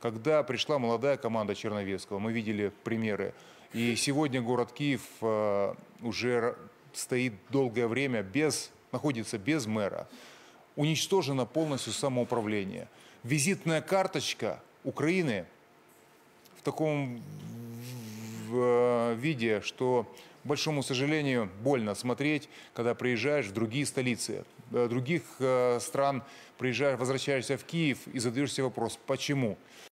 Когда пришла молодая команда Черновецкого, мы видели примеры. И сегодня город Киев э, уже стоит долгое время без, находится без мэра. Уничтожено полностью самоуправление. Визитная карточка Украины в таком э, виде, что, к большому сожалению, больно смотреть, когда приезжаешь в другие столицы, э, других стран, приезжаешь, возвращаешься в Киев и задаешься вопрос, почему?